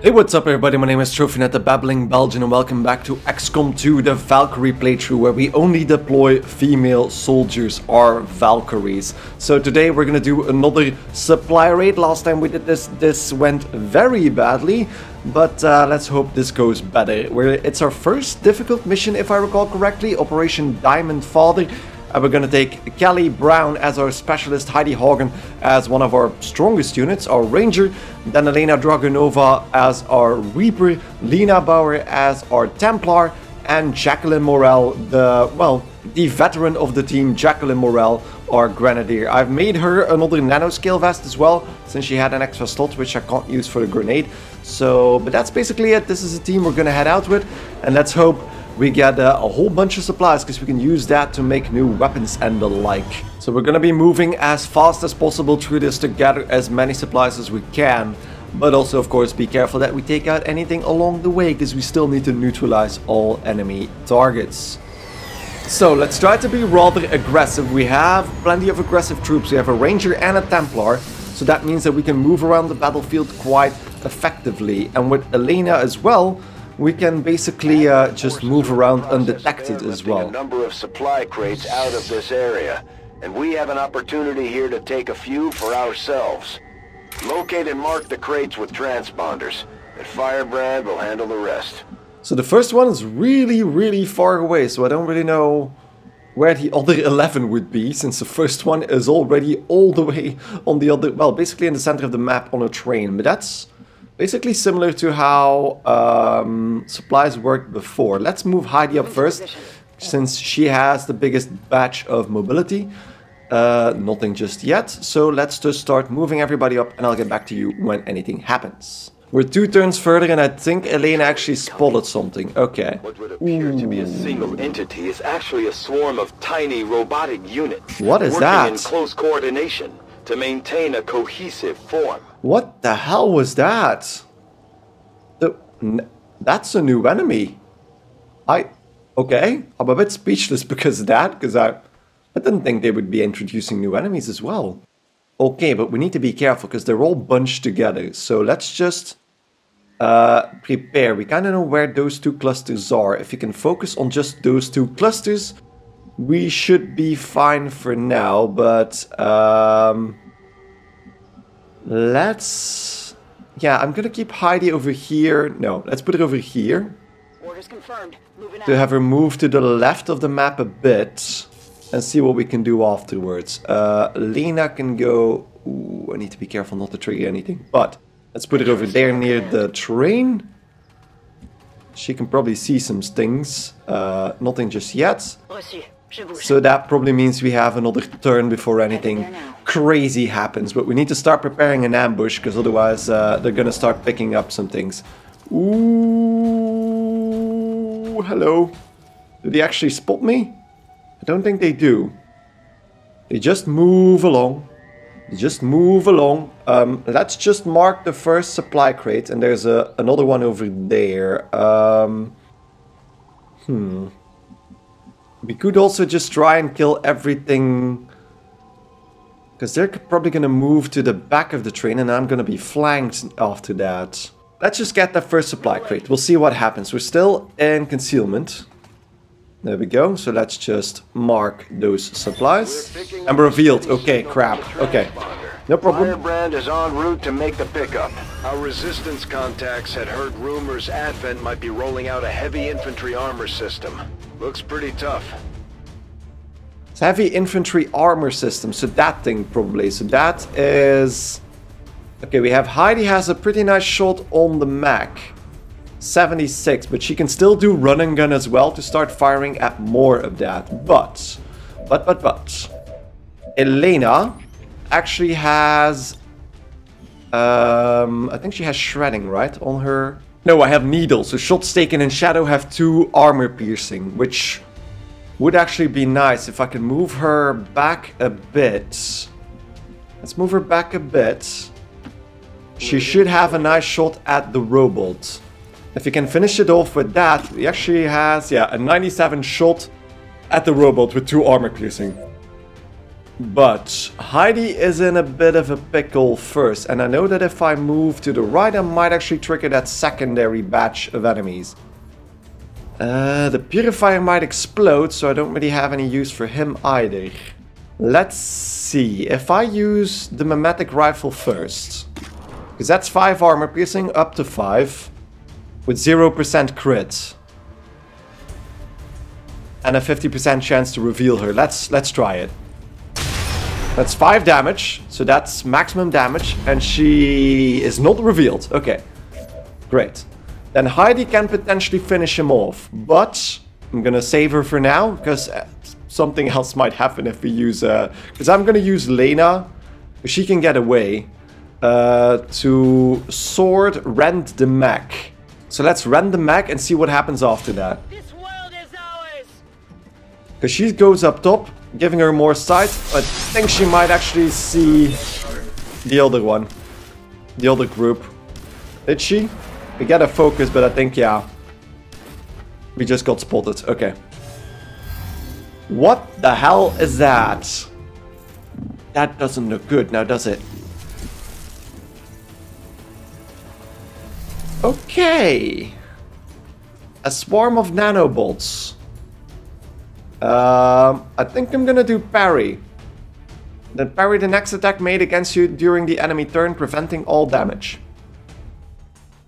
Hey, what's up everybody? My name is TroVNut, the Babbling Belgian, and welcome back to XCOM 2, the Valkyrie playthrough, where we only deploy female soldiers, our Valkyries. So today we're gonna do another supply raid. Last time we did this, this went very badly, but uh, let's hope this goes better. We're, it's our first difficult mission, if I recall correctly, Operation Diamond Father. And we're gonna take Kelly Brown as our specialist, Heidi Hagen as one of our strongest units, our Ranger, then Elena Dragunova as our Reaper, Lena Bauer as our Templar, and Jacqueline Morel, the, well, the veteran of the team, Jacqueline Morel, our Grenadier. I've made her another nanoscale vest as well, since she had an extra slot, which I can't use for the grenade. So, but that's basically it. This is a team we're gonna head out with, and let's hope we get uh, a whole bunch of supplies because we can use that to make new weapons and the like. So we're gonna be moving as fast as possible through this to gather as many supplies as we can. But also, of course, be careful that we take out anything along the way because we still need to neutralize all enemy targets. So let's try to be rather aggressive. We have plenty of aggressive troops. We have a Ranger and a Templar. So that means that we can move around the battlefield quite effectively. And with Elena as well, we can basically uh, just move around undetected as well. A number of supply crates out of this area, and we have an opportunity here to take a few for ourselves. Locate and mark the crates with transponders, and Firebrand will handle the rest. So the first one is really, really far away, so I don't really know where the other 11 would be, since the first one is already all the way on the other, well, basically in the center of the map on a train, but that's Basically similar to how um, supplies worked before. Let's move Heidi up first, since she has the biggest batch of mobility. Uh, nothing just yet, so let's just start moving everybody up and I'll get back to you when anything happens. We're two turns further and I think Elena actually spotted something. Okay. What would appear Ooh. to be a single entity is actually a swarm of tiny robotic units. What is working that? in close coordination to maintain a cohesive form. What the hell was that? The, that's a new enemy. I... Okay, I'm a bit speechless because of that, because I, I didn't think they would be introducing new enemies as well. Okay, but we need to be careful because they're all bunched together. So let's just uh, prepare. We kind of know where those two clusters are. If you can focus on just those two clusters, we should be fine for now. But um, Let's... Yeah, I'm gonna keep Heidi over here. No, let's put it over here. Orders confirmed. Moving to have her move to the left of the map a bit. And see what we can do afterwards. Uh, Lena can go... Ooh, I need to be careful not to trigger anything. But let's put it over there near the train. She can probably see some things. Uh, nothing just yet. So that probably means we have another turn before anything crazy happens. But we need to start preparing an ambush, because otherwise uh, they're gonna start picking up some things. Ooh, hello. Do they actually spot me? I don't think they do. They just move along. They just move along. Um, let's just mark the first supply crate, and there's a, another one over there. Um, hmm. We could also just try and kill everything. Because they're probably going to move to the back of the train and I'm going to be flanked after that. Let's just get that first supply crate. We'll see what happens. We're still in concealment. There we go. So let's just mark those supplies. And revealed. Okay, crap. Okay. No problem. Firebrand is en route to make the pickup. Our resistance contacts had heard rumors Advent might be rolling out a heavy infantry armor system. Looks pretty tough. It's heavy infantry armor system, so that thing probably. So that is... Okay, we have Heidi has a pretty nice shot on the Mac. 76, but she can still do run and gun as well to start firing at more of that. But, but, but, but, Elena actually has... Um, I think she has shredding, right, on her... No, I have needles. So shots taken in shadow have two armor piercing, which would actually be nice if I can move her back a bit. Let's move her back a bit. She should have a nice shot at the robot. If you can finish it off with that, he actually has, yeah, a 97 shot at the robot with two armor piercing. But Heidi is in a bit of a pickle first, and I know that if I move to the right, I might actually trigger that secondary batch of enemies. Uh, the Purifier might explode, so I don't really have any use for him either. Let's see, if I use the Mimetic Rifle first, because that's 5 armor piercing, up to 5, with 0% crits. And a 50% chance to reveal her. Let's let's try it. That's 5 damage, so that's maximum damage, and she is not revealed. Okay, great. Then Heidi can potentially finish him off, but I'm gonna save her for now, because uh, something else might happen if we use... Because uh, I'm gonna use Lena, she can get away, uh, to sword rend the mech. So let's run the mech and see what happens after that. Because she goes up top, giving her more sight. I think she might actually see the other one. The other group. Did she? We get a focus, but I think, yeah. We just got spotted. Okay. What the hell is that? That doesn't look good now, does it? Okay. A swarm of nanobots. Um, I think I'm gonna do parry. Then parry the next attack made against you during the enemy turn, preventing all damage.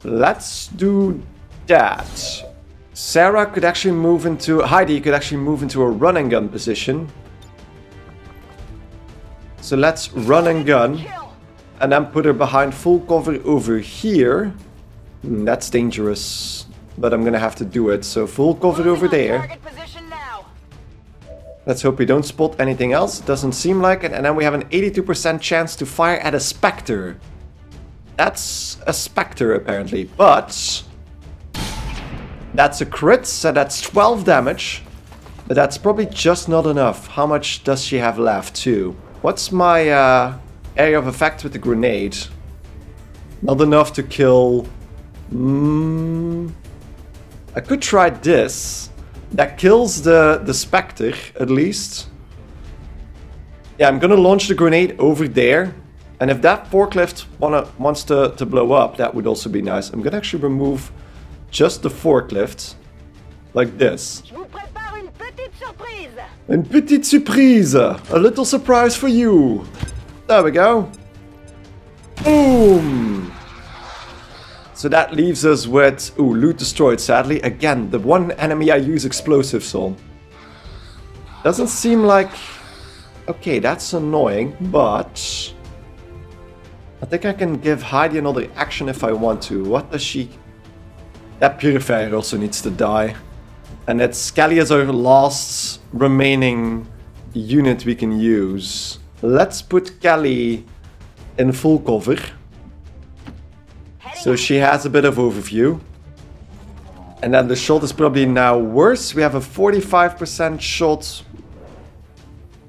Let's do that. Sarah could actually move into... Heidi could actually move into a run and gun position. So let's run and gun. And then put her behind full cover over here. Hmm, that's dangerous. But I'm gonna have to do it. So full cover over there. Let's hope we don't spot anything else. It doesn't seem like it. And then we have an 82% chance to fire at a Spectre. That's a Spectre, apparently. But... That's a crit, so that's 12 damage. But that's probably just not enough. How much does she have left, too? What's my uh, area of effect with the grenade? Not enough to kill... Mm, I could try this. That kills the, the Spectre, at least. Yeah, I'm gonna launch the grenade over there. And if that forklift wanna, wants to, to blow up, that would also be nice. I'm gonna actually remove just the forklift. Like this. Une petite surprise! A little surprise for you! There we go. Boom! So that leaves us with... Ooh, loot destroyed, sadly. Again, the one enemy I use explosives on. Doesn't seem like... Okay, that's annoying, but... I think I can give Heidi another action if I want to. What does she... That Purifier also needs to die. And that Skelly is our last remaining unit we can use. Let's put Kelly in full cover. So she has a bit of overview. And then the shot is probably now worse. We have a 45% shot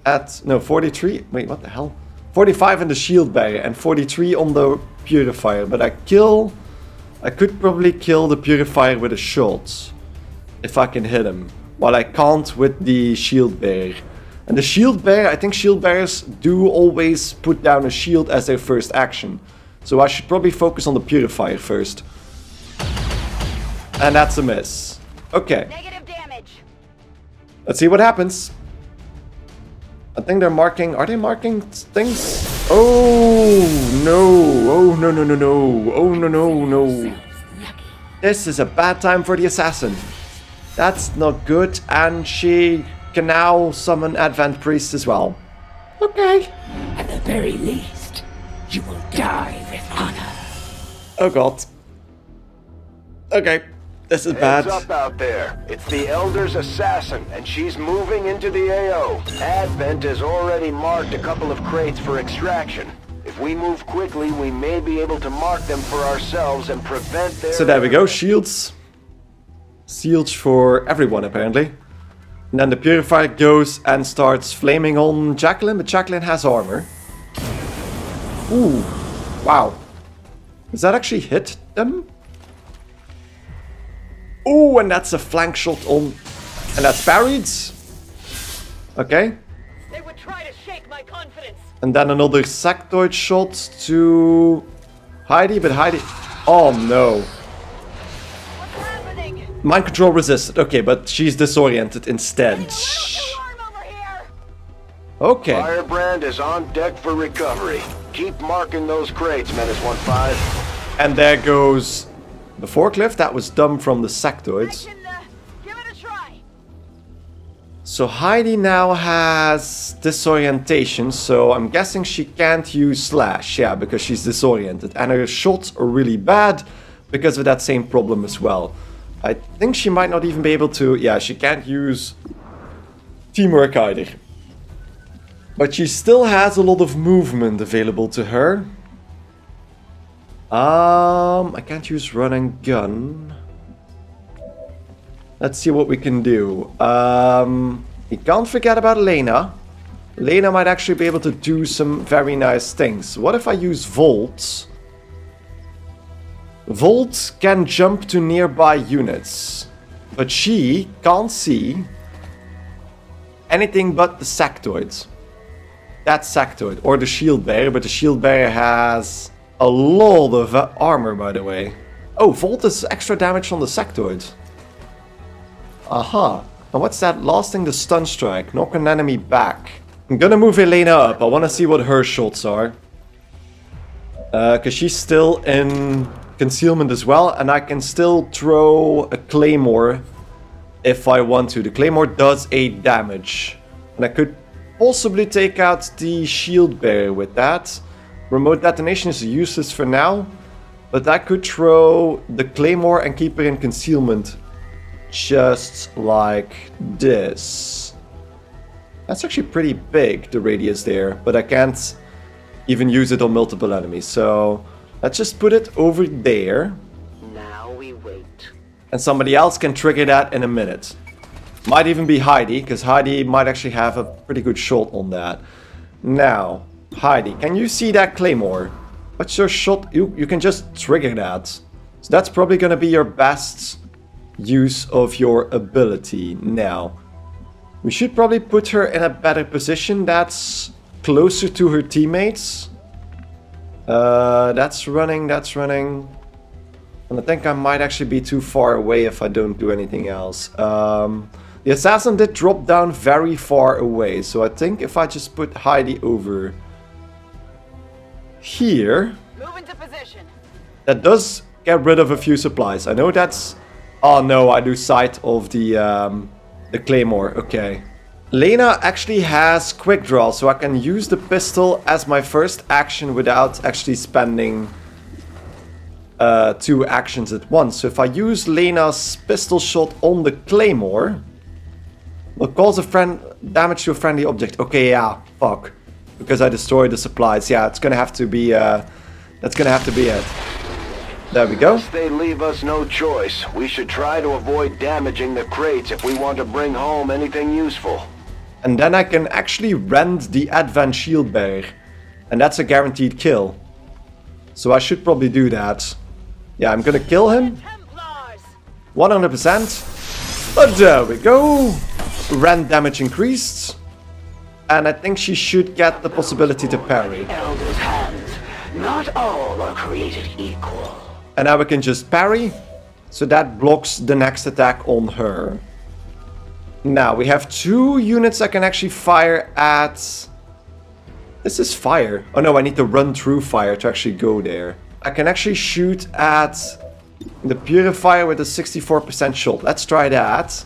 at... No, 43. Wait, what the hell? 45 in the shield bearer and 43 on the purifier. But I kill... I could probably kill the purifier with a shot. If I can hit him. While I can't with the shield bear. And the shield bear, I think shield bearers do always put down a shield as their first action. So I should probably focus on the purifier first. And that's a miss. Okay. Negative damage. Let's see what happens. I think they're marking... Are they marking things? Oh, no. Oh, no, no, no, no. Oh, no, no, no. This is a bad time for the assassin. That's not good. And she can now summon Advent Priest as well. Okay. At the very least. You will die with honor. Oh god. Okay. This is bad. Heads up out there. It's the Elder's assassin, and she's moving into the AO. Advent has already marked a couple of crates for extraction. If we move quickly, we may be able to mark them for ourselves and prevent their... So there we go, shields. Shields for everyone, apparently. And then the Purifier goes and starts flaming on Jacqueline, but Jacqueline has armor. Ooh. Wow. Does that actually hit them? Oh, and that's a flank shot on... And that's parried. Okay. They would try to shake my my confidence. And then another sectoid shot to Heidi, but Heidi... Oh no. What's happening? Mind control resisted. Okay, but she's disoriented instead. Alarm over here. Okay. Firebrand is on deck for recovery. Keep marking those crates, Menace 1-5. And there goes the forklift. That was dumb from the sectoids. I can uh, give it a try. So Heidi now has disorientation, so I'm guessing she can't use slash, yeah, because she's disoriented. And her shots are really bad because of that same problem as well. I think she might not even be able to, yeah, she can't use teamwork either. But she still has a lot of movement available to her. Um, I can't use run and gun. Let's see what we can do. Um, we can't forget about Lena. Lena might actually be able to do some very nice things. What if I use Volt? Volt can jump to nearby units. But she can't see anything but the sectoid. That sectoid. Or the shield bearer, but the shield bearer has a lot of uh, armor by the way. Oh, Volt is extra damage on the sectoid. Aha. And what's that? last thing? the stun strike. Knock an enemy back. I'm gonna move Elena up. I wanna see what her shots are. Uh, cause she's still in concealment as well. And I can still throw a claymore if I want to. The claymore does 8 damage. And I could possibly take out the shield bearer with that. Remote detonation is useless for now. But I could throw the claymore and keep her in concealment just like this. That's actually pretty big, the radius there, but I can't even use it on multiple enemies. So let's just put it over there. Now we wait. And somebody else can trigger that in a minute. Might even be Heidi, because Heidi might actually have a pretty good shot on that. Now, Heidi, can you see that claymore? What's your shot? You, you can just trigger that. So that's probably going to be your best use of your ability now. We should probably put her in a better position that's closer to her teammates. Uh, that's running, that's running. And I think I might actually be too far away if I don't do anything else. Um, the assassin did drop down very far away, so I think if I just put Heidi over here, Move into position. that does get rid of a few supplies. I know that's... Oh no, I lose sight of the, um, the claymore. Okay. Lena actually has quick draw, so I can use the pistol as my first action without actually spending uh, two actions at once. So if I use Lena's pistol shot on the claymore, will cause a friend damage to a friendly object. Okay, yeah, fuck, because I destroyed the supplies. Yeah, it's gonna have to be. Uh, that's gonna have to be it. There we go. Unless They leave us no choice. We should try to avoid damaging the crates if we want to bring home anything useful. And then I can actually rend the Advent Shield Bear. And that's a guaranteed kill. So I should probably do that. Yeah, I'm gonna kill him. 100%. But there we go. Rend damage increased. And I think she should get the possibility to parry. Elder's hands. Not all are created equal. And now we can just parry. So that blocks the next attack on her. Now we have two units I can actually fire at. This is fire. Oh no, I need to run through fire to actually go there. I can actually shoot at the purifier with a 64% shot. Let's try that.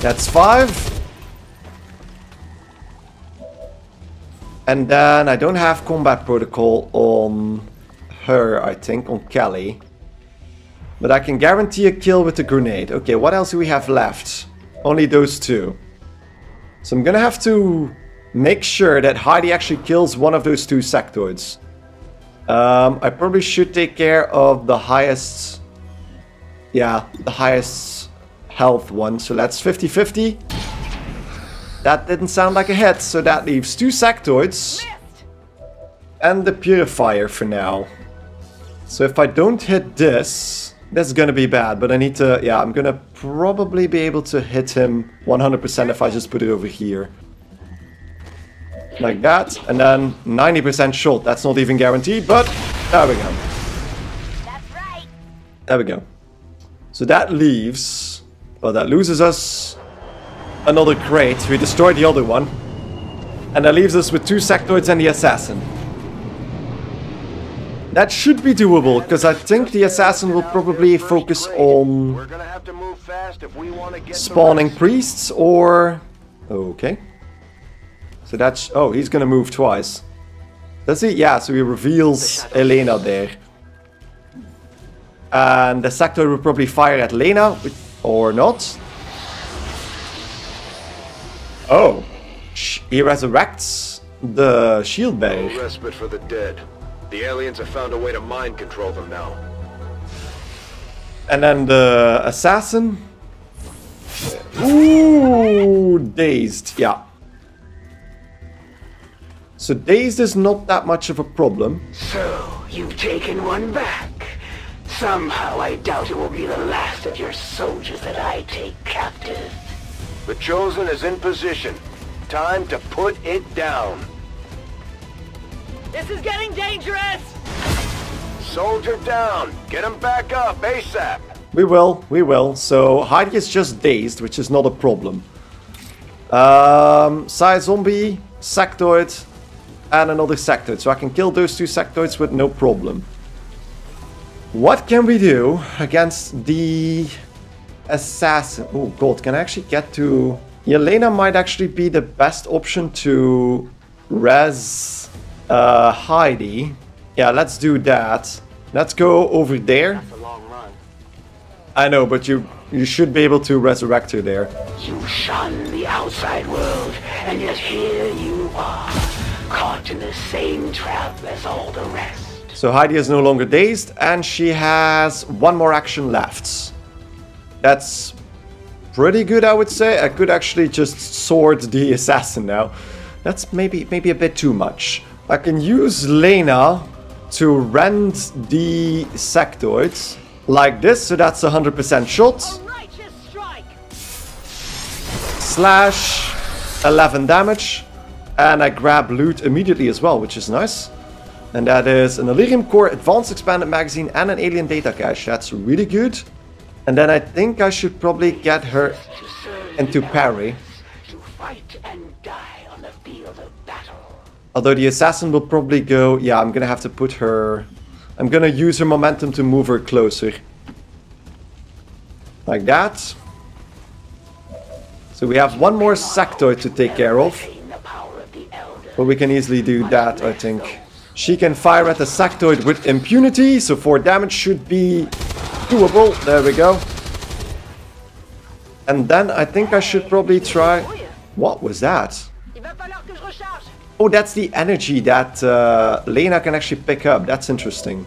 That's five. And then I don't have combat protocol on her, I think, on Kelly. But I can guarantee a kill with the grenade. Okay, what else do we have left? Only those two. So I'm gonna have to make sure that Heidi actually kills one of those two sectoids. Um, I probably should take care of the highest... Yeah, the highest health one. So that's 50-50. That didn't sound like a hit, so that leaves two sectoids. And the purifier for now. So if I don't hit this, that's gonna be bad. But I need to, yeah, I'm gonna probably be able to hit him 100% if I just put it over here. Like that, and then 90% shot. That's not even guaranteed, but there we go. That's right. There we go. So that leaves... Well, that loses us another crate. We destroyed the other one. And that leaves us with two sectoids and the assassin. That should be doable, because I think the assassin will probably focus on spawning priests or... Okay. So that's... Oh, he's gonna move twice. Does he? Yeah, so he reveals Elena there. And the sector will probably fire at Lena, but- or not. Oh. He resurrects the shield No bearer. respite for the dead. The aliens have found a way to mind control them now. And then the assassin. Ooh, dazed. Yeah. So dazed is not that much of a problem. So, you've taken one back. Somehow I doubt it will be the last of your soldiers that I take captive. The Chosen is in position. Time to put it down. This is getting dangerous. Soldier down. Get him back up ASAP. We will, we will. So Heidi is just dazed, which is not a problem. Um, Psy Zombie, Sectoid, and another Sectoid. So I can kill those two Sectoids with no problem. What can we do against the assassin? Oh gold. can I actually get to... Yelena might actually be the best option to res uh, Heidi. Yeah, let's do that. Let's go over there. a long run. I know, but you you should be able to resurrect her there. You shun the outside world, and yet here you are, caught in the same trap as all the rest. So Heidi is no longer dazed, and she has one more action left. That's pretty good, I would say. I could actually just sword the assassin now. That's maybe maybe a bit too much. I can use Lena to rend the sectoids like this, so that's 100% shot. A righteous strike. slash 11 damage and I grab loot immediately as well which is nice and that is an Elerium Core Advanced Expanded Magazine and an Alien Data Cache. That's really good. And then I think I should probably get her To into parry. Although the assassin will probably go yeah I'm gonna have to put her I'm gonna use her momentum to move her closer. Like that. So we have one more sectoid to take care of. But we can easily do that, I think. She can fire at the sectoid with impunity, so 4 damage should be doable. There we go. And then I think I should probably try... What was that? Oh, that's the energy that uh, Lena can actually pick up. That's interesting.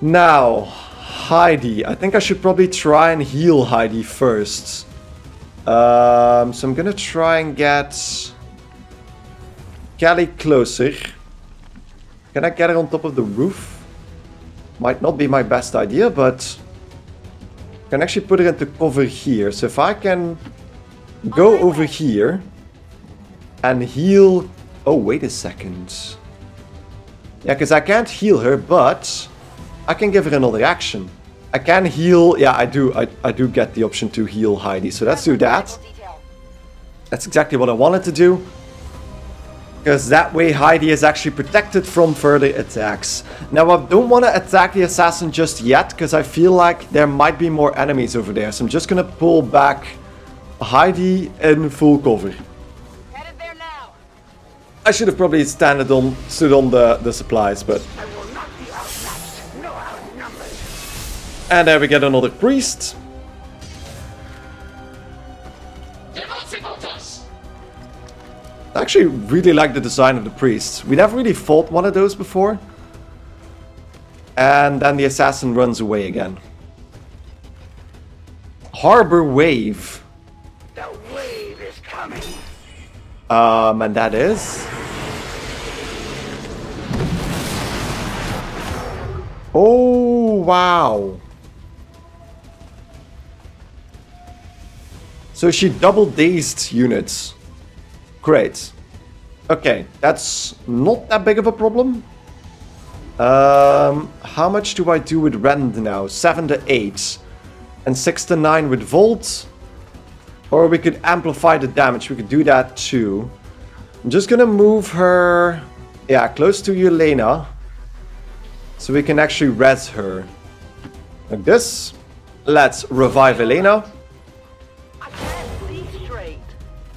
Now, Heidi. I think I should probably try and heal Heidi first. Um, so I'm gonna try and get Kelly closer. Can I get her on top of the roof? Might not be my best idea, but I can actually put her into cover here. So if I can go over here and heal. Oh, wait a second. Yeah, because I can't heal her, but I can give her another action. I can heal. Yeah, I do. I, I do get the option to heal Heidi. So let's do that. That's exactly what I wanted to do. Because that way Heidi is actually protected from further attacks. Now I don't want to attack the assassin just yet, because I feel like there might be more enemies over there. So I'm just going to pull back Heidi in full cover. Headed there now. I should have probably standed on, stood on the, the supplies, but... I will not be outmatched, nor. And there we get another priest. I actually really like the design of the priests. We never really fought one of those before. And then the assassin runs away again. Harbor Wave. The wave is coming. Um, and that is... Oh, wow. So she double dazed units. Great. Okay, that's not that big of a problem. Um, how much do I do with Rend now? 7 to 8. And 6 to 9 with Volt. Or we could amplify the damage. We could do that too. I'm just gonna move her... Yeah, close to Yelena. So we can actually res her. Like this. Let's revive Elena.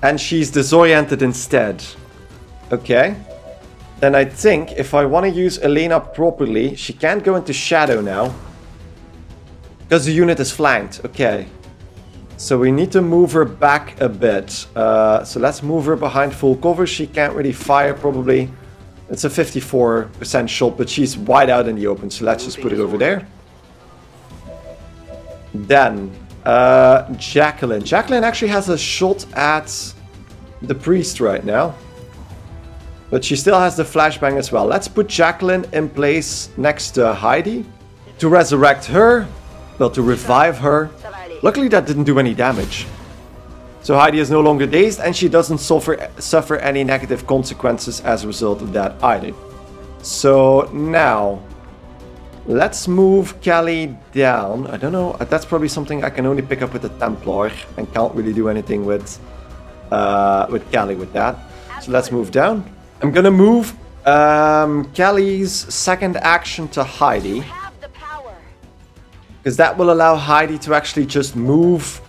And she's disoriented instead. Okay. Then I think if I want to use Elena properly, she can't go into shadow now. Because the unit is flanked. Okay. So we need to move her back a bit. Uh, so let's move her behind full cover. She can't really fire probably. It's a 54% shot, but she's wide out in the open. So let's just put it over there. Then, uh, Jacqueline. Jacqueline actually has a shot at the priest right now. But she still has the flashbang as well. Let's put Jacqueline in place next to Heidi. To resurrect her. Well, to revive her. Luckily that didn't do any damage. So Heidi is no longer dazed and she doesn't suffer, suffer any negative consequences as a result of that either. So now, let's move Kelly down. I don't know, that's probably something I can only pick up with the Templar and can't really do anything with, uh, with Kelly with that. So let's move down. I'm gonna move um, Kelly's second action to Heidi. Have the power. Because that will allow Heidi to actually just move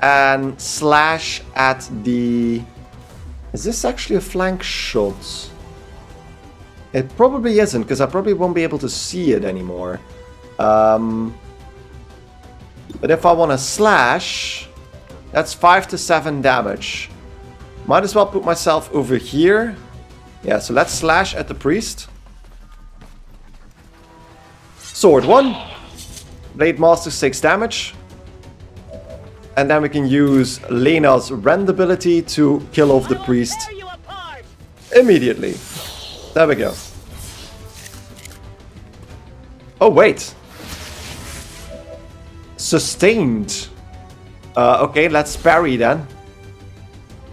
and slash at the... Is this actually a flank shot? It probably isn't, because I probably won't be able to see it anymore. Um, but if I want to slash, that's 5 to 7 damage. Might as well put myself over here. Yeah, so let's slash at the priest. Sword 1. Blade Master 6 damage. And then we can use Lena's Rend ability to kill off the priest tear you apart. immediately. There we go. Oh, wait. Sustained. Uh, okay, let's parry then.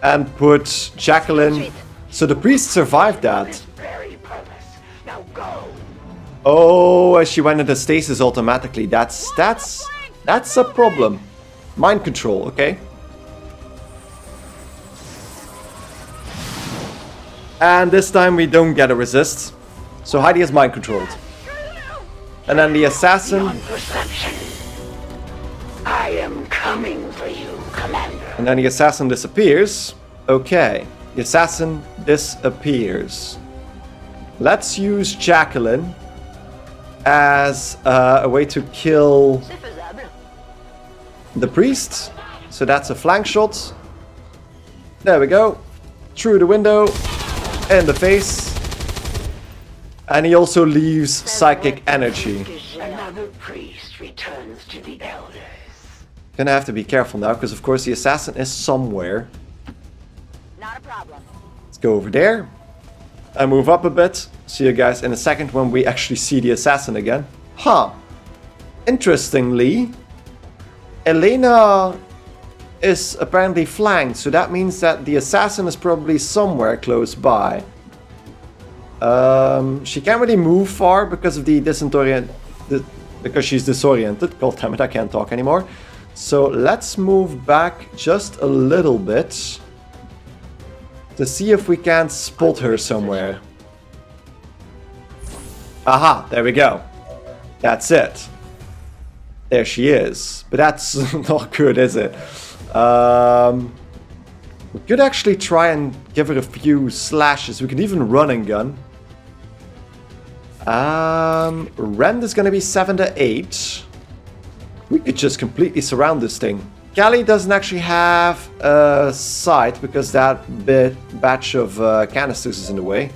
And put Jacqueline... So the priest survived that. Oh, as she went into stasis automatically. That's that's that's a problem. Mind control, okay. And this time we don't get a resist. So Heidi is mind controlled. And then the assassin I am coming for you, Commander. and then the assassin disappears. Okay. The assassin disappears. Let's use Jacqueline as uh, a way to kill the priest. So that's a flank shot. There we go. Through the window. In the face. And he also leaves psychic energy. Another priest returns to the elders. Gonna have to be careful now, because of course the assassin is somewhere. Not a problem. Let's go over there. And move up a bit. See you guys in a second when we actually see the assassin again. Huh. Interestingly, Elena is apparently flanked, so that means that the assassin is probably somewhere close by. Um, she can't really move far because of the disorient, because she's disoriented. God damn it, I can't talk anymore. So let's move back just a little bit to see if we can't spot her somewhere. Aha, there we go. That's it. There she is. But that's not good, is it? Um, we could actually try and give her a few slashes. We could even run and gun. Um, Rend is going to be 7 to 8. We could just completely surround this thing. Callie doesn't actually have a sight because that bit batch of uh, canisters is in the way.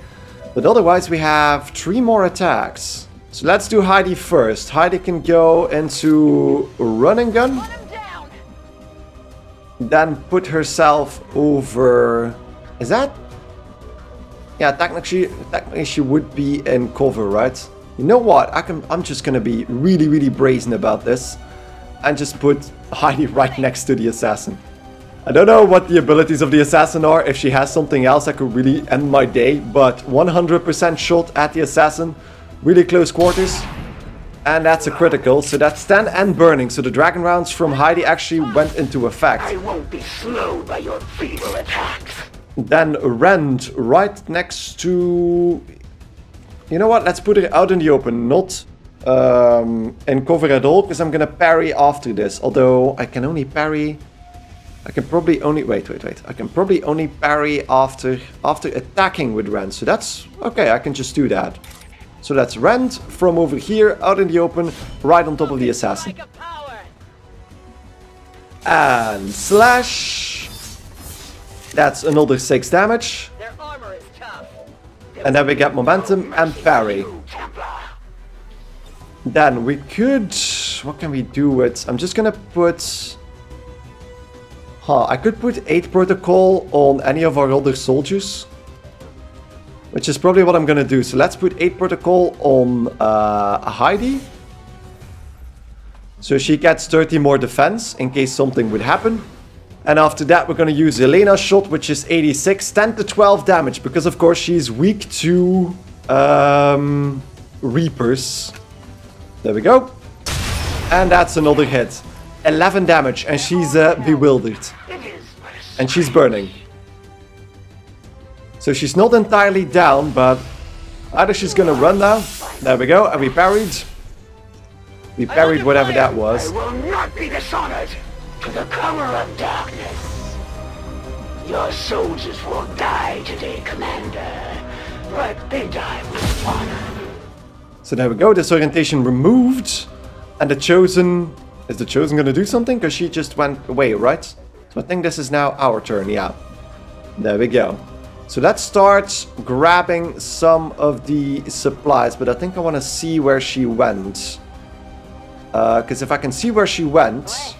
But otherwise we have three more attacks. So let's do Heidi first. Heidi can go into run and gun. Then put herself over... Is that... Yeah, technically, technically she would be in cover, right? You know what? I can, I'm just gonna be really, really brazen about this. And just put Heidi right next to the assassin. I don't know what the abilities of the assassin are, if she has something else that could really end my day, but 100% shot at the assassin, really close quarters, and that's a critical, so that's 10 and burning, so the dragon rounds from Heidi actually went into effect. I won't be slowed by your feeble attacks. Then Rend right next to... You know what, let's put it out in the open, not um, in cover at all, because I'm gonna parry after this, although I can only parry... I can probably only... Wait, wait, wait. I can probably only parry after, after attacking with Rend, so that's... Okay, I can just do that. So that's Rend from over here, out in the open, right on top of the assassin. Like a power. And slash. That's another 6 damage. Their armor is tough. And then we get momentum and parry. Then we could... What can we do with... I'm just gonna put... Huh, I could put Aid Protocol on any of our other soldiers. Which is probably what I'm gonna do. So let's put Aid Protocol on uh, Heidi. So she gets 30 more defense in case something would happen. And after that we're gonna use Elena's shot, which is 86, 10 to 12 damage. Because of course she's weak to um, Reapers. There we go. And that's another hit. 11 damage and she's uh, bewildered. And she's burning. So she's not entirely down, but either she's gonna run now. There we go, and we parried. We parried whatever that I was. will not be dishonored to the cover of darkness. Your soldiers will die today, Commander, but they die with honor. So there we go, disorientation removed. And the Chosen... Is the Chosen gonna do something? Because she just went away, right? So I think this is now our turn, yeah. There we go. So let's start grabbing some of the supplies, but I think I want to see where she went. Uh, because if I can see where she went,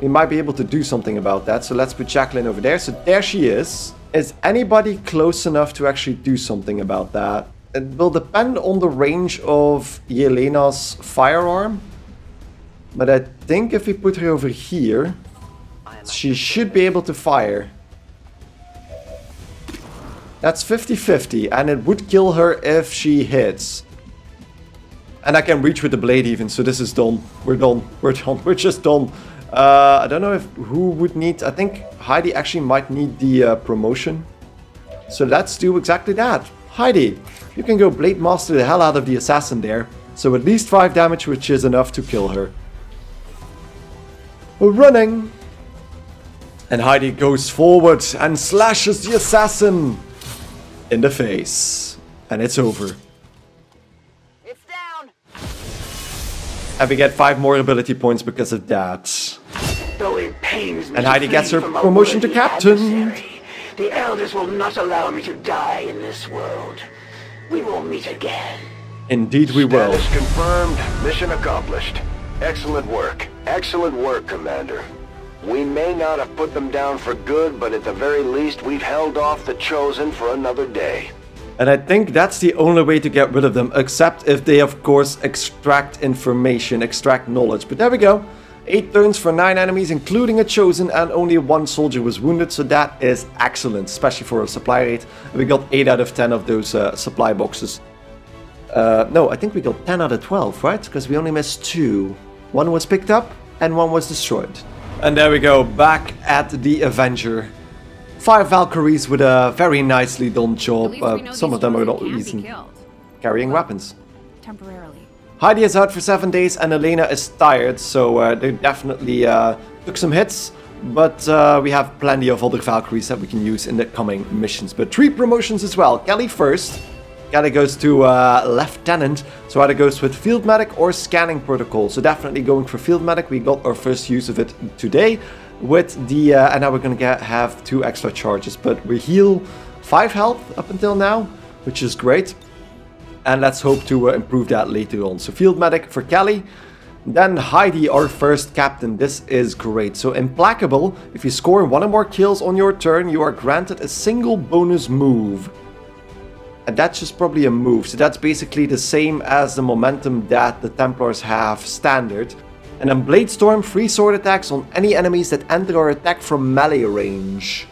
we might be able to do something about that. So let's put Jacqueline over there. So there she is. Is anybody close enough to actually do something about that? It will depend on the range of Yelena's firearm. But I think if we put her over here, she should be able to fire. That's 50-50, and it would kill her if she hits. And I can reach with the blade even, so this is done. We're done. We're done. We're just done. Uh, I don't know if who would need... I think Heidi actually might need the uh, promotion. So let's do exactly that. Heidi, you can go Blade Master the hell out of the assassin there. So at least 5 damage, which is enough to kill her. We're running. And Heidi goes forward and slashes the assassin in the face. And it's over. It's down. And we get 5 more ability points because of that. Though it pains me And Heidi gets her promotion to captain. adversary, The elders will not allow me to die in this world. We will meet again. Indeed we will. Status confirmed. Mission accomplished. Excellent work. Excellent work, Commander. We may not have put them down for good, but at the very least, we've held off the Chosen for another day. And I think that's the only way to get rid of them, except if they of course extract information, extract knowledge. But there we go. 8 turns for 9 enemies, including a chosen, and only one soldier was wounded, so that is excellent, especially for a supply rate. We got 8 out of 10 of those uh, supply boxes. Uh, no, I think we got 10 out of 12, right? Because we only missed 2. One was picked up, and one was destroyed. And there we go, back at the Avenger. Five Valkyries with a very nicely done job. Uh, some of them are not easy carrying weapons. Temporarily. Heidi is out for seven days and Elena is tired, so uh, they definitely uh, took some hits. But uh, we have plenty of other Valkyries that we can use in the coming missions. But three promotions as well. Kelly first. Kelly goes to uh, Lieutenant, so either goes with Field Medic or Scanning Protocol. So definitely going for Field Medic. We got our first use of it today with the, uh, and now we're gonna get have two extra charges. But we heal five health up until now, which is great and let's hope to uh, improve that later on. So field medic for Kelly. Then Heidi, our first captain. This is great. So implacable. If you score one or more kills on your turn, you are granted a single bonus move. And that's just probably a move. So that's basically the same as the momentum that the Templars have standard. And then Blade Storm, free sword attacks on any enemies that enter or attack from melee range.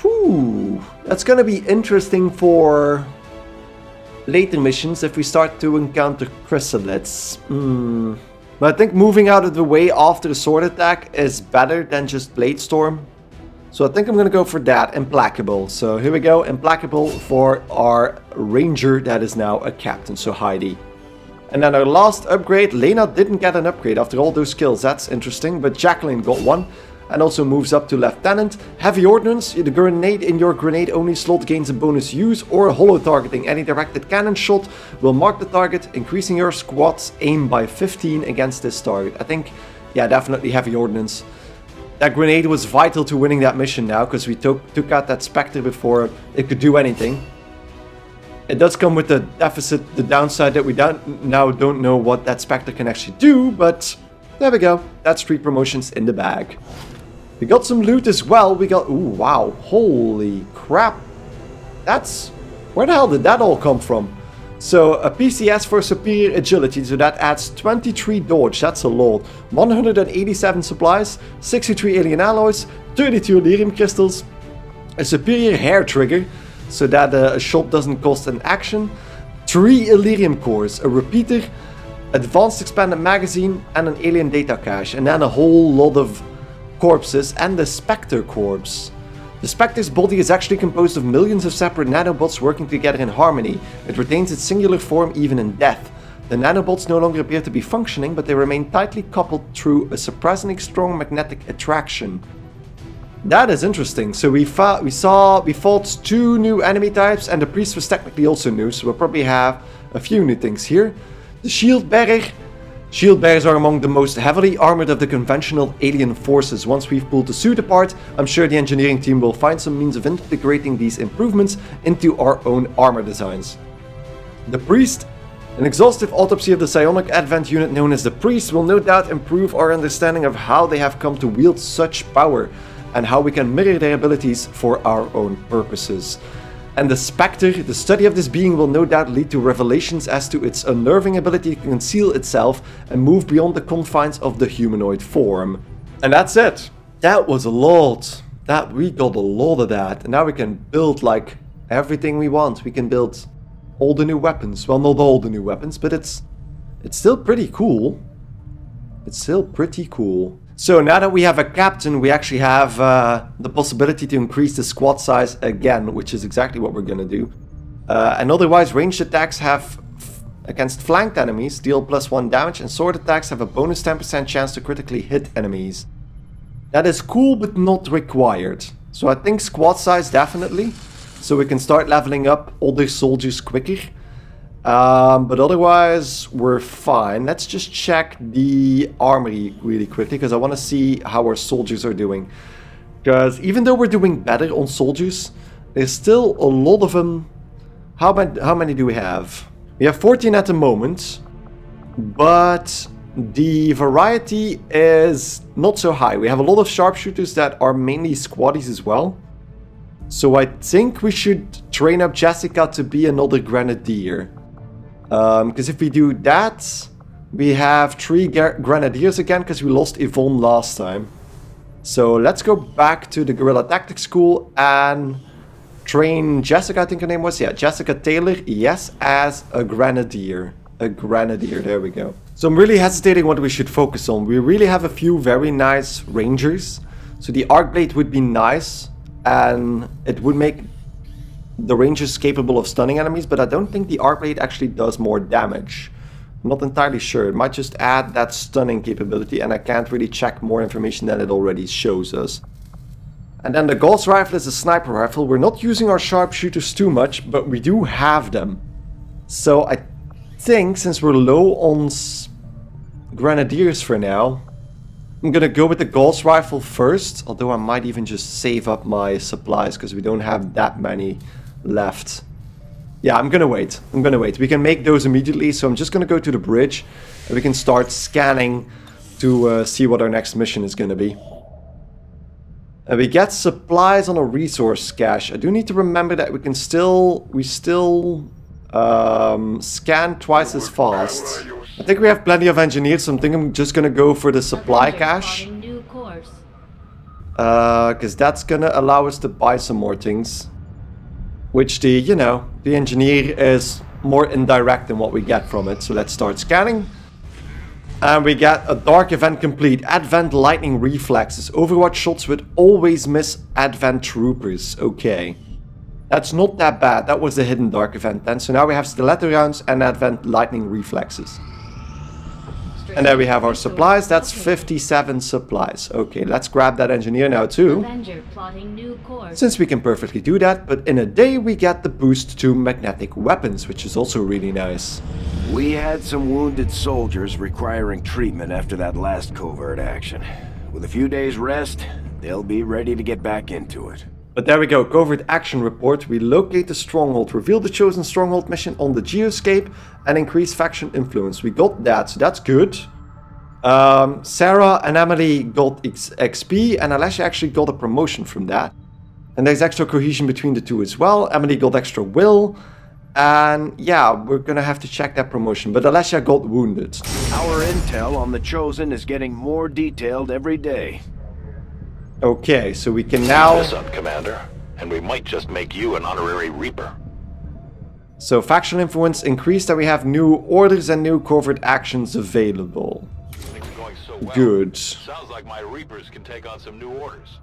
Whew, that's gonna be interesting for later missions if we start to encounter chrysalids. Hmm. But I think moving out of the way after a sword attack is better than just Blade Storm. So I think I'm gonna go for that, Implacable. So here we go, Implacable for our Ranger that is now a Captain, so Heidi. And then our last upgrade, Lena didn't get an upgrade after all those skills, that's interesting, but Jacqueline got one and also moves up to Lieutenant. Heavy Ordnance, the grenade in your grenade only slot gains a bonus use or holo targeting. Any directed cannon shot will mark the target, increasing your squad's aim by 15 against this target. I think, yeah, definitely Heavy Ordnance. That grenade was vital to winning that mission now, because we took, took out that Spectre before it could do anything. It does come with the deficit, the downside that we don't, now don't know what that Spectre can actually do, but there we go. That's three promotions in the bag. We got some loot as well. We got... Ooh, wow. Holy crap. That's... Where the hell did that all come from? So, a PCS for superior agility, so that adds 23 dodge, that's a lot. 187 supplies, 63 alien alloys, 32 Elerium crystals, a superior hair trigger, so that uh, a shot doesn't cost an action, 3 Elerium cores, a repeater, advanced expanded magazine, and an alien data cache, and then a whole lot of corpses and the Spectre corpse. The Spectre's body is actually composed of millions of separate nanobots working together in harmony. It retains its singular form even in death. The nanobots no longer appear to be functioning, but they remain tightly coupled through a surprisingly strong magnetic attraction. That is interesting. So we, we saw we fought two new enemy types, and the priest was technically also new, so we'll probably have a few new things here. The shield bearer. Shield bearers are among the most heavily armored of the conventional alien forces. Once we've pulled the suit apart, I'm sure the engineering team will find some means of integrating these improvements into our own armor designs. The priest. An exhaustive autopsy of the psionic advent unit known as the priest will no doubt improve our understanding of how they have come to wield such power and how we can mirror their abilities for our own purposes. And the Spectre, the study of this being will no doubt lead to revelations as to its unnerving ability to conceal itself and move beyond the confines of the humanoid form. And that's it. That was a lot. That we got a lot of that. And now we can build like everything we want. We can build all the new weapons. Well, not all the new weapons, but it's it's still pretty cool. It's still pretty cool. So now that we have a captain, we actually have uh, the possibility to increase the squad size again, which is exactly what we're gonna do. Uh, and otherwise, ranged attacks have against flanked enemies deal plus 1 damage, and sword attacks have a bonus 10% chance to critically hit enemies. That is cool, but not required. So I think squad size definitely, so we can start leveling up other soldiers quicker. Um, but otherwise, we're fine. Let's just check the armory really quickly, because I want to see how our soldiers are doing. Because even though we're doing better on soldiers, there's still a lot of them. How many, how many do we have? We have 14 at the moment, but the variety is not so high. We have a lot of sharpshooters that are mainly squaddies as well. So I think we should train up Jessica to be another grenadier. Because um, if we do that, we have three grenadiers again because we lost Yvonne last time. So let's go back to the Guerrilla Tactics School and train Jessica, I think her name was. Yeah, Jessica Taylor, yes, as a grenadier. A grenadier, there we go. So I'm really hesitating what we should focus on. We really have a few very nice rangers. So the arc blade would be nice and it would make the range is capable of stunning enemies, but I don't think the arc blade actually does more damage. I'm not entirely sure. It might just add that stunning capability, and I can't really check more information than it already shows us. And then the Gauss rifle is a sniper rifle. We're not using our sharpshooters too much, but we do have them. So I think since we're low on grenadiers for now, I'm gonna go with the Gauss rifle first, although I might even just save up my supplies because we don't have that many left. Yeah, I'm gonna wait. I'm gonna wait. We can make those immediately, so I'm just gonna go to the bridge and we can start scanning to uh, see what our next mission is gonna be. And we get supplies on a resource cache. I do need to remember that we can still, we still um, scan twice as fast. I think we have plenty of engineers, so I think I'm just gonna go for the supply cache. plotting New course. Because that's gonna allow us to buy some more things. Which the, you know, the engineer is more indirect than what we get from it. So let's start scanning. And we get a dark event complete. Advent lightning reflexes. Overwatch shots would always miss advent troopers. Okay. That's not that bad. That was the hidden dark event then. So now we have stiletto rounds and advent lightning reflexes. And there we have our supplies. That's 57 supplies. Okay, let's grab that engineer now too. Avenger plotting new course. Since we can perfectly do that, but in a day we get the boost to magnetic weapons, which is also really nice. We had some wounded soldiers requiring treatment after that last covert action. With a few days rest, they'll be ready to get back into it. But there we go, covert action report. We locate the stronghold, reveal the chosen stronghold mission on the geoscape, and increase faction influence. We got that, so that's good. Um, Sarah and Emily got XP, and Alessia actually got a promotion from that. And there's extra cohesion between the two as well. Emily got extra will. And yeah, we're gonna have to check that promotion. But Alessia got wounded. Our intel on the Chosen is getting more detailed every day. Okay, so we can now. this up, Commander, and we might just make you an honorary Reaper. So factional influence increased, and we have new orders and new covert actions available. Things are going so well. Good. Sounds like my Reapers can take on some new orders.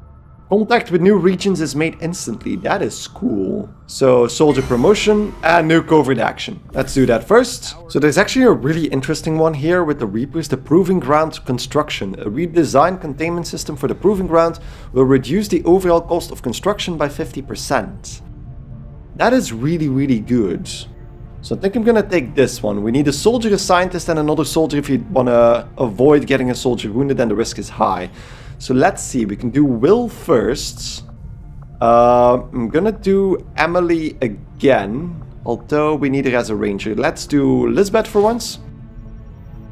Contact with new regions is made instantly. That is cool. So soldier promotion and new covert action. Let's do that first. So there's actually a really interesting one here with the Reapers, the Proving Ground construction. A redesigned containment system for the Proving Ground will reduce the overall cost of construction by 50%. That is really, really good. So I think I'm gonna take this one. We need a soldier, a scientist, and another soldier if you wanna avoid getting a soldier wounded, then the risk is high. So let's see, we can do Will first. Uh, I'm gonna do Emily again, although we need her as a ranger. Let's do Lisbeth for once.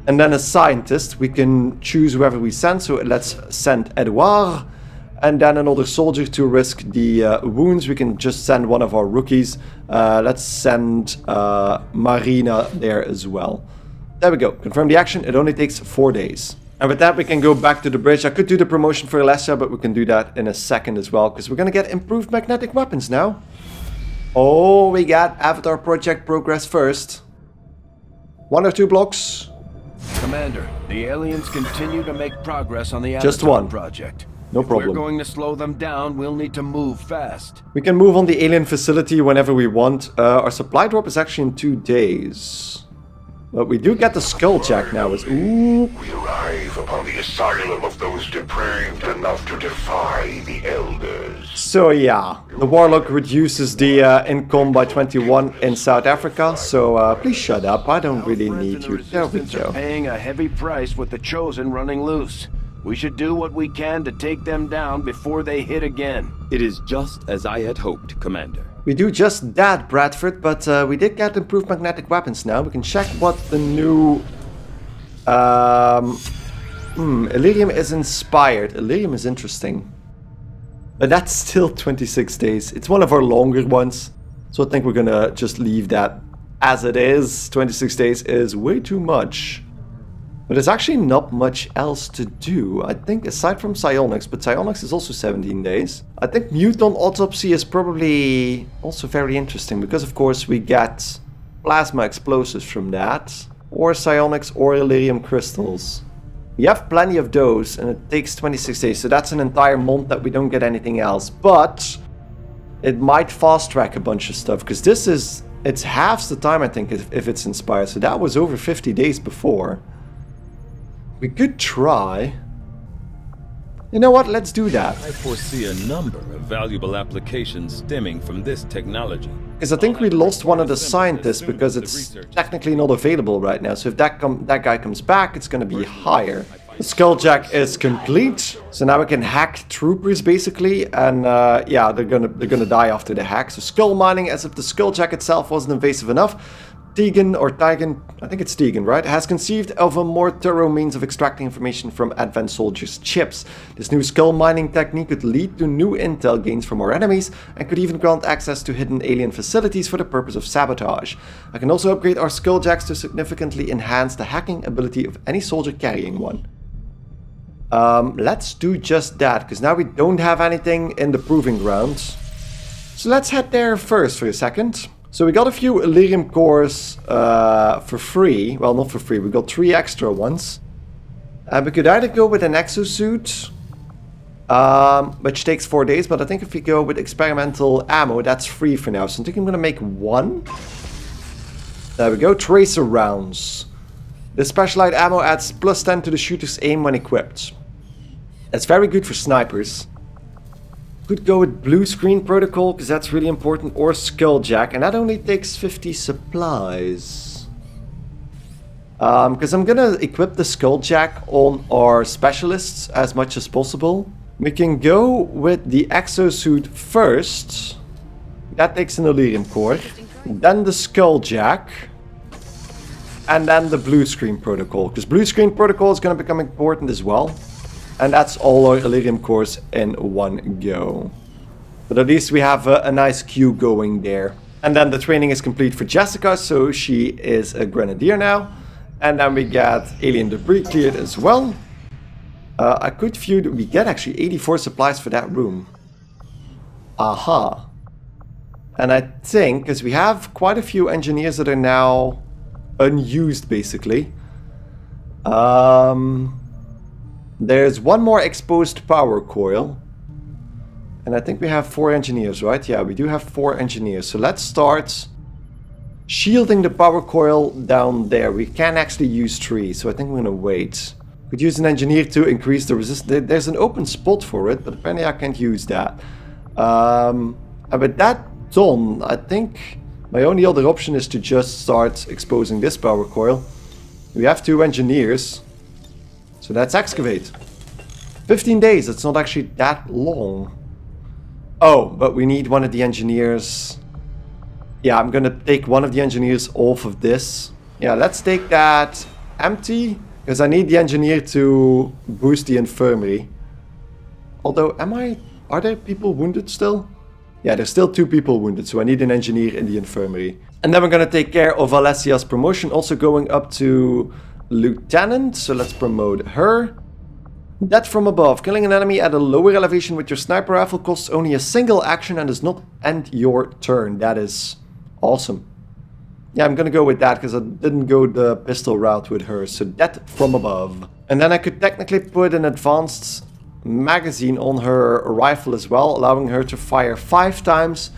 And then a scientist, we can choose whoever we send. So let's send Edouard. And then another soldier to risk the uh, wounds. We can just send one of our rookies. Uh, let's send uh, Marina there as well. There we go. Confirm the action. It only takes four days. And with that, we can go back to the bridge. I could do the promotion for Alessia, but we can do that in a second as well, because we're going to get improved magnetic weapons now. Oh, we got Avatar Project progress first. One or two blocks. Commander, the aliens continue to make progress on the Avatar Just one. project. No If problem. we're going to slow them down, we'll need to move fast. We can move on the alien facility whenever we want. Uh, our supply drop is actually in two days. But we do get the Skulljack now. It's, ooh, We arrive upon the asylum of those depraved enough to defy the Elders. So yeah, the Warlock reduces the uh, income by 21 in South Africa. So uh, please shut up. I don't really need you. the There we Resistance are go. paying a heavy price with the Chosen running loose. We should do what we can to take them down before they hit again. It is just as I had hoped, Commander. We do just that, Bradford, but uh, we did get improved magnetic weapons now. We can check what the new... Um, hmm, Elerium is inspired. Elerium is interesting. But that's still 26 days. It's one of our longer ones. So I think we're gonna just leave that as it is. 26 days is way too much. But there's actually not much else to do, I think, aside from Psionics, but Psionics is also 17 days. I think Muton Autopsy is probably also very interesting, because of course we get plasma explosives from that, or Psionics or Elerium crystals. We have plenty of those, and it takes 26 days, so that's an entire month that we don't get anything else, but it might fast track a bunch of stuff, because this is, it's half the time I think if, if it's inspired, so that was over 50 days before. We could try. You know what? Let's do that. I foresee a number of valuable applications stemming from this technology. Because I think we lost one of the scientists because it's technically not available right now. So if that that guy comes back, it's going to be higher. The Skulljack is complete, so now we can hack troopers basically, and uh, yeah, they're gonna they're gonna die after the hack. So skull mining, as if the Skulljack itself wasn't invasive enough. Tegan, or Tigan, I think it's Tegan, right, has conceived of a more thorough means of extracting information from advanced soldiers' chips. This new skull mining technique could lead to new intel gains from our enemies and could even grant access to hidden alien facilities for the purpose of sabotage. I can also upgrade our skulljacks to significantly enhance the hacking ability of any soldier carrying one. Um, let's do just that, because now we don't have anything in the proving grounds. So let's head there first for a second. So we got a few Elerium cores uh, for free. Well, not for free. We got three extra ones. And we could either go with an exosuit, um, which takes four days. But I think if we go with experimental ammo, that's free for now. So I think I'm going to make one. There we go. Tracer rounds. The specialized ammo adds plus 10 to the shooter's aim when equipped. That's very good for snipers. Could go with blue screen protocol because that's really important or skulljack and that only takes 50 supplies. Because um, I'm gonna equip the skulljack on our specialists as much as possible. We can go with the exosuit first. That takes an Elerium core. Then the skulljack. And then the blue screen protocol. Because blue screen protocol is gonna become important as well. And that's all our Elerium cores in one go. But at least we have a, a, nice queue going there. And then the training is complete for Jessica, so she is a grenadier now. And then we get alien debris cleared as well. Uh, I could view, we get actually 84 supplies for that room. Aha. And I think, because we have quite a few engineers that are now unused basically. Um, there's one more exposed power coil. And I think we have four engineers, right? Yeah, we do have four engineers. So let's start shielding the power coil down there. We can actually use three, so I think we're gonna wait. Could use an engineer to increase the resistance. There's an open spot for it, but apparently I can't use that. Um, and with that done, I think my only other option is to just start exposing this power coil. We have two engineers. So that's excavate. 15 days, it's not actually that long. Oh, but we need one of the engineers. Yeah, I'm gonna take one of the engineers off of this. Yeah, let's take that empty. Because I need the engineer to boost the infirmary. Although, am I... Are there people wounded still? Yeah, there's still two people wounded, so I need an engineer in the infirmary. And then we're gonna take care of Alessia's promotion, also going up to Lieutenant, so let's promote her. Death from above. Killing an enemy at a lower elevation with your sniper rifle costs only a single action and does not end your turn. That is awesome. Yeah, I'm gonna go with that because I didn't go the pistol route with her. So death from above. And then I could technically put an advanced magazine on her rifle as well, allowing her to fire five times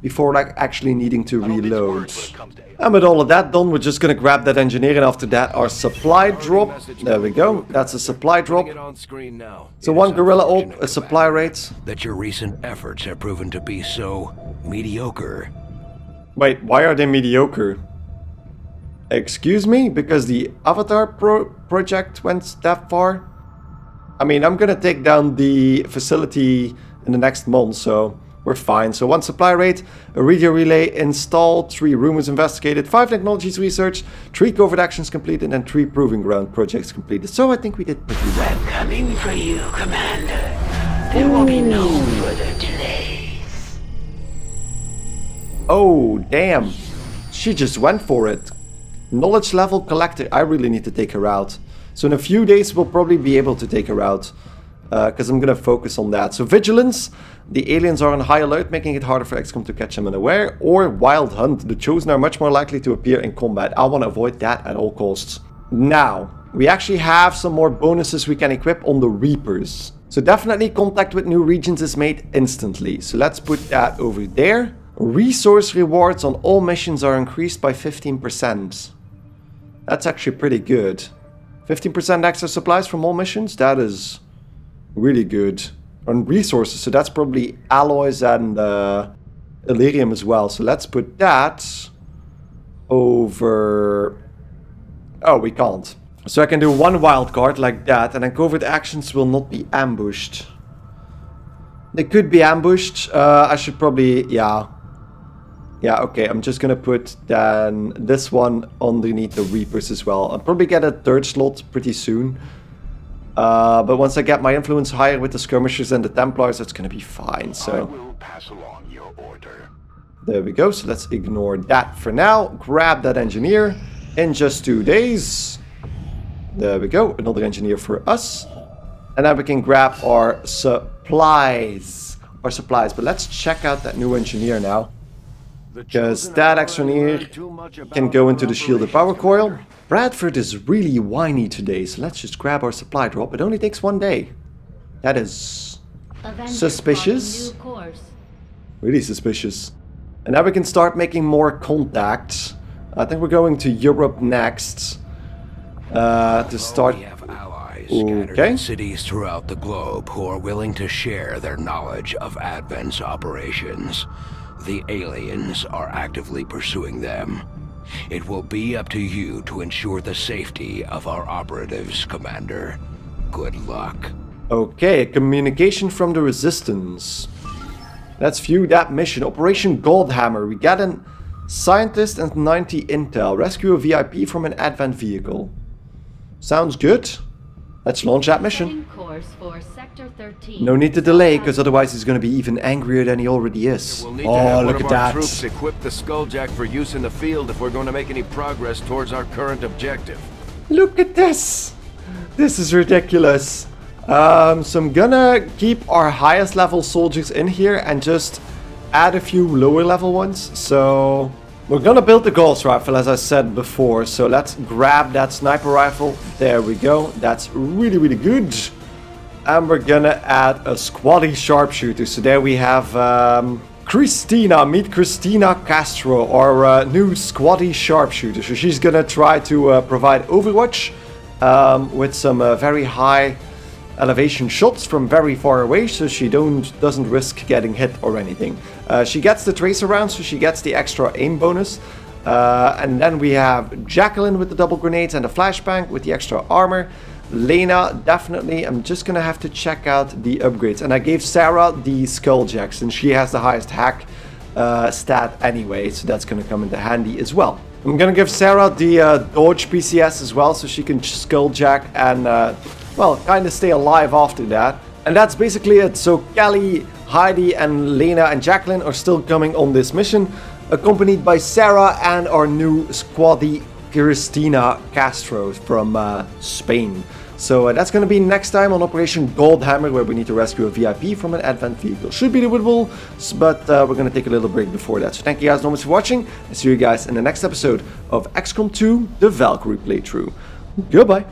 before like actually needing to reload. And with all of that done, we're just gonna grab that engineer and after that our supply drop. There we go, that's a supply drop. So one guerrilla op, a supply raid. That your recent efforts have proven to be so mediocre. Wait, why are they mediocre? Excuse me? Because the Avatar pro project went that far? I mean, I'm gonna take down the facility in the next month, so we're fine. So one supply raid, a radio relay installed, three rumors investigated, five technologies researched, three covert actions completed, and three proving ground projects completed. So I think we did pretty well. I'm coming for you, Commander. There will be no further delays. Oh, damn. She just went for it. Knowledge level collector. I really need to take her out. So in a few days we'll probably be able to take her out because uh, I'm going to focus on that. So Vigilance, the aliens are on high alert, making it harder for XCOM to catch them unaware, or Wild Hunt, the Chosen are much more likely to appear in combat. I want to avoid that at all costs. Now, we actually have some more bonuses we can equip on the Reapers. So definitely contact with new regions is made instantly. So let's put that over there. Resource rewards on all missions are increased by 15%. That's actually pretty good. 15% extra supplies from all missions? That is really good. On resources, so that's probably alloys and uh, Elerium as well. So let's put that over... Oh, we can't. So I can do one wild card like that, and then covert actions will not be ambushed. They could be ambushed. Uh, I should probably, yeah. Yeah, okay, I'm just gonna put then this one underneath the Reapers as well. I'll probably get a third slot pretty soon. Uh, but once I get my influence higher with the skirmishers and the Templars, that's gonna be fine, so... pass along your order. There we go, so let's ignore that for now. Grab that engineer in just two days. There we go, another engineer for us. And now we can grab our supplies. Our supplies, but let's check out that new engineer now. Because that engineer can go into the shielded power coil. Bradford is really whiny today, so let's just grab our supply drop. It only takes one day. That is Avengers Suspicious? plotting New course. really suspicious. And now we can start making more contacts. I think we're going to Europe next. Uh, to start... We have allies scattered Okay. in cities throughout the globe who are willing to share their knowledge of Advent's operations. The aliens are actively pursuing them. It will be up to you to ensure the safety of our operatives, Commander. Good luck. Okay, communication from the resistance. Let's view that mission. Operation Goldhammer. We got an scientist and 90 intel. Rescue a VIP from an advent vehicle. Sounds good. Let's launch that mission. Setting course for Sector 13. No need to delay, because otherwise he's going to be even angrier than he already is. We'll Oh, look at our that. troops equip the Skulljack for use in the field if we're going to make any progress towards our current objective. Look at this! This is ridiculous. Um, so I'm gonna keep our highest level soldiers in here and just add a few lower level ones. So we're gonna build the Gauss rifle as I said before. So let's grab that sniper rifle. There we go. That's really, really good. And we're gonna add a squaddie sharpshooter. So there we have um, Christina. Meet Christina Castro, our uh, new squaddie sharpshooter. So she's gonna try to uh, provide overwatch um, with some uh, very high elevation shots from very far away, so she don't doesn't risk getting hit or anything. Uh, she gets the tracer round, so she gets the extra aim bonus. Uh, and then we have Jacqueline with the double grenades and the flashbang with the extra armor. Lena, definitely. I'm just gonna have to check out the upgrades. And I gave Sarah the Skulljacks, and she has the highest hack uh, stat anyway, so that's gonna come into handy as well. I'm gonna give Sarah the uh, dodge PCS as well, so she can Skulljack and, uh, well, kind of stay alive after that. And that's basically it. So Kelly, Heidi, and Lena and Jacqueline are still coming on this mission, accompanied by Sarah and our new squaddy Cristina Castro from uh, Spain. So uh, that's going to be next time on Operation Goldhammer, where we need to rescue a VIP from an advent vehicle. Should be the Woodwall, but uh, we're going to take a little break before that. So thank you guys so much for watching, and see you guys in the next episode of XCOM 2, the Valkyrie playthrough. Goodbye.